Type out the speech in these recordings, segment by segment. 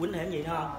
quýnh hiểm gì nữa không?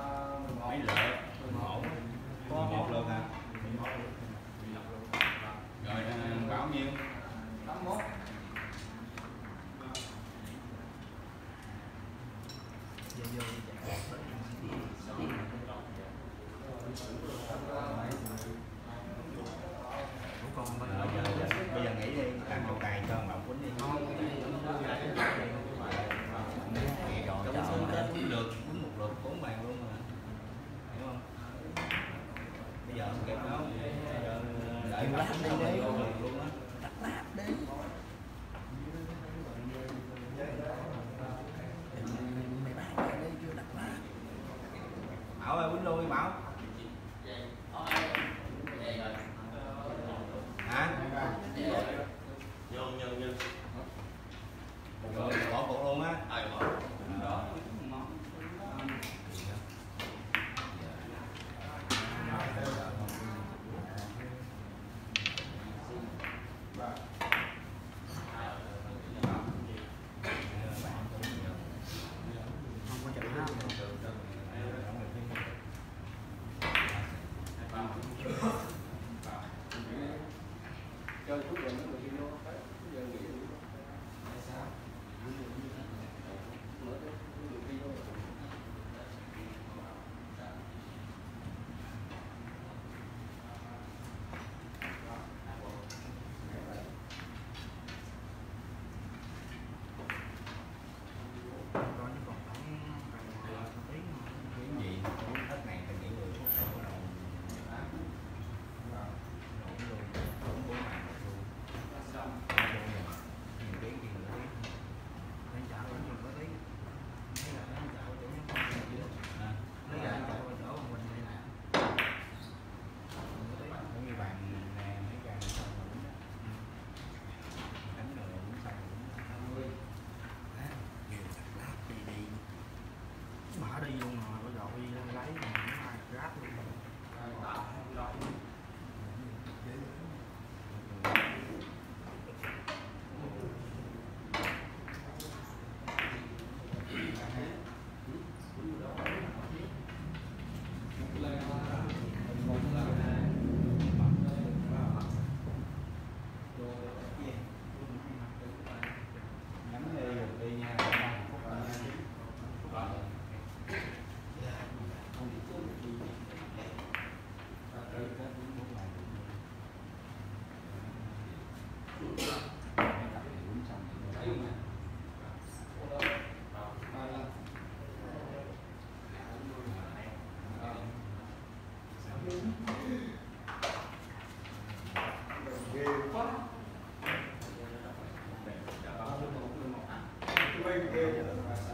big deal.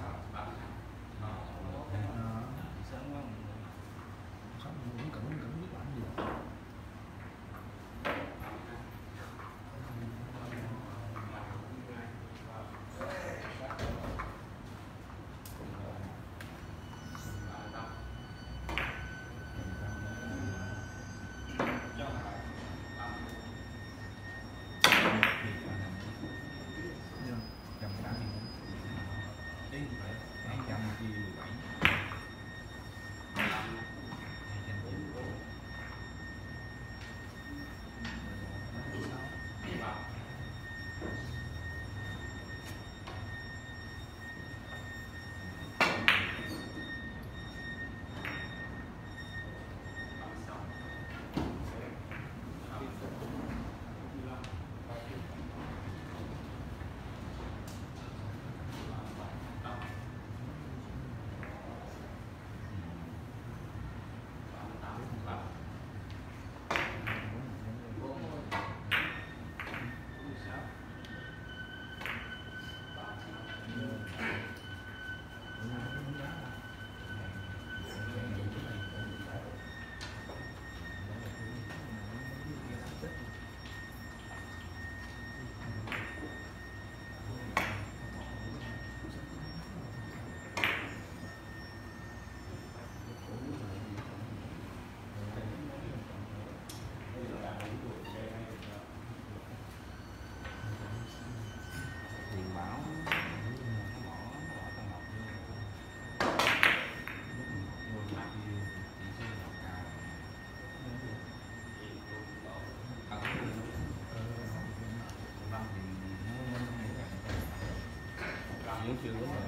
chiếu chưa đúng rồi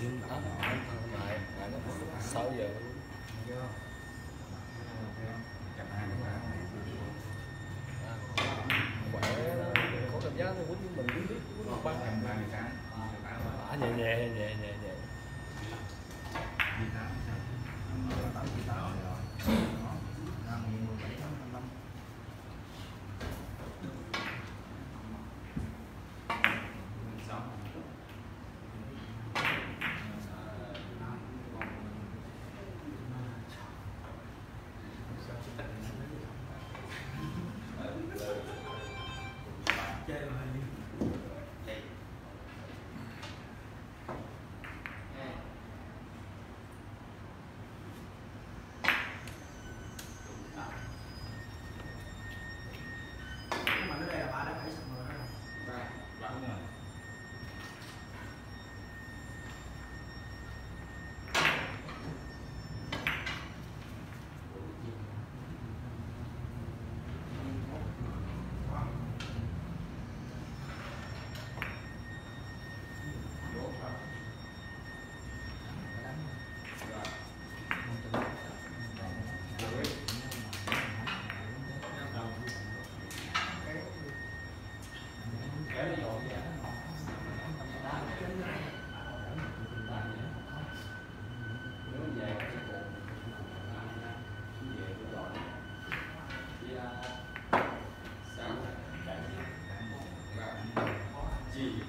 chiếu ấp ấp lại lại nó sáu giờ khỏe có cảm giác thì quýnh mình quýnh biết quýnh nhẹ nhẹ nhẹ nhẹ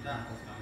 な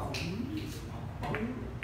어.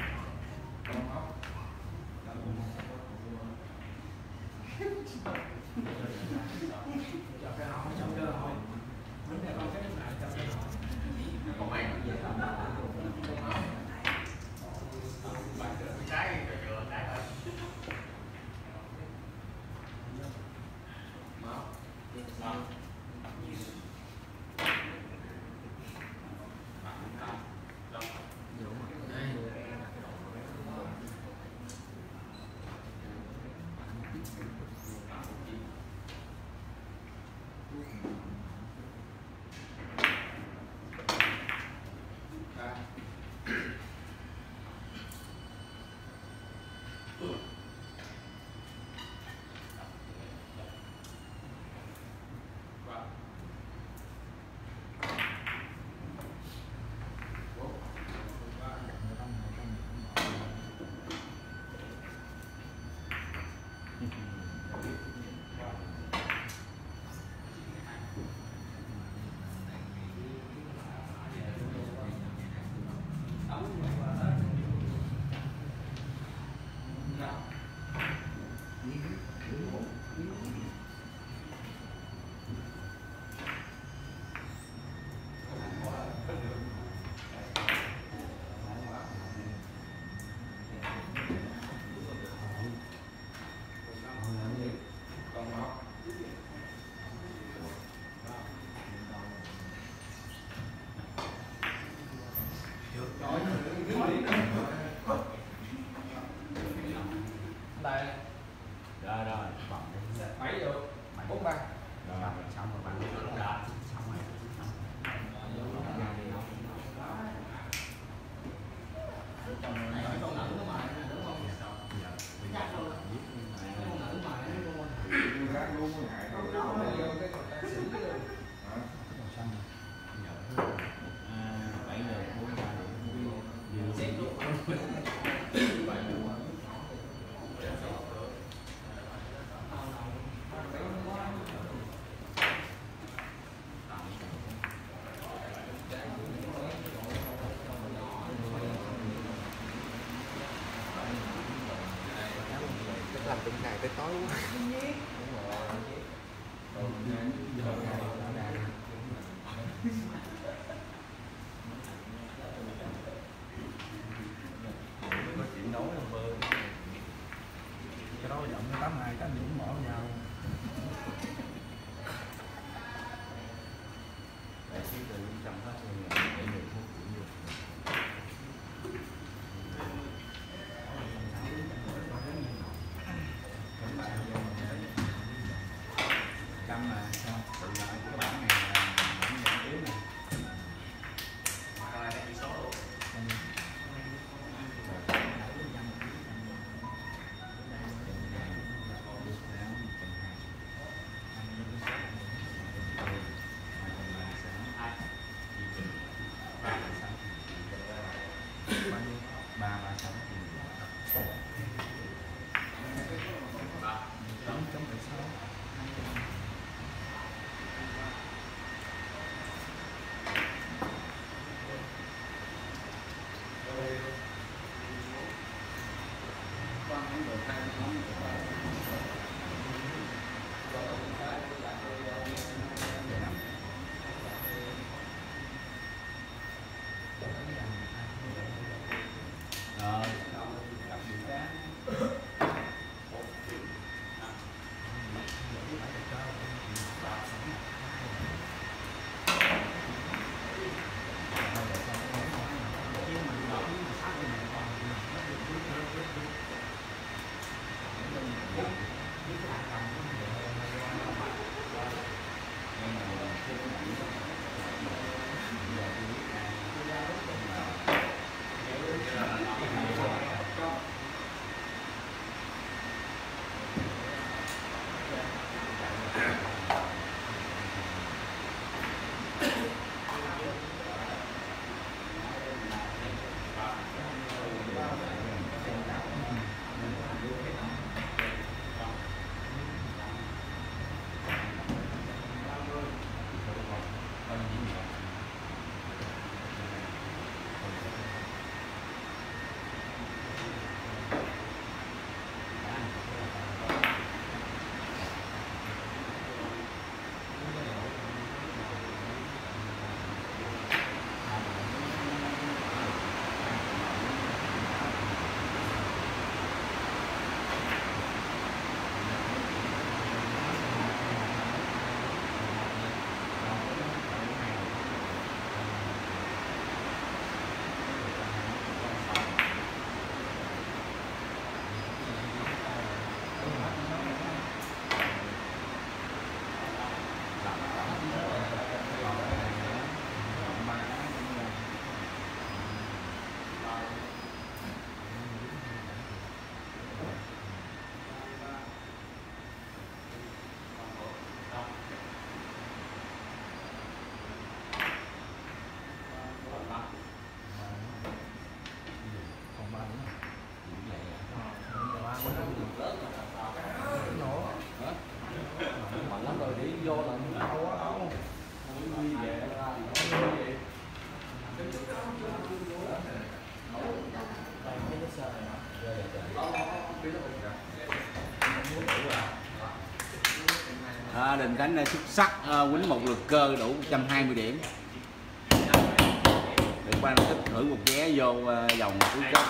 Đánh ờ, xuất sắc ờ, quýnh một lượt cơ đủ 120 điểm. Để qua tích thử một vé vô ờ, vòng cuối cùng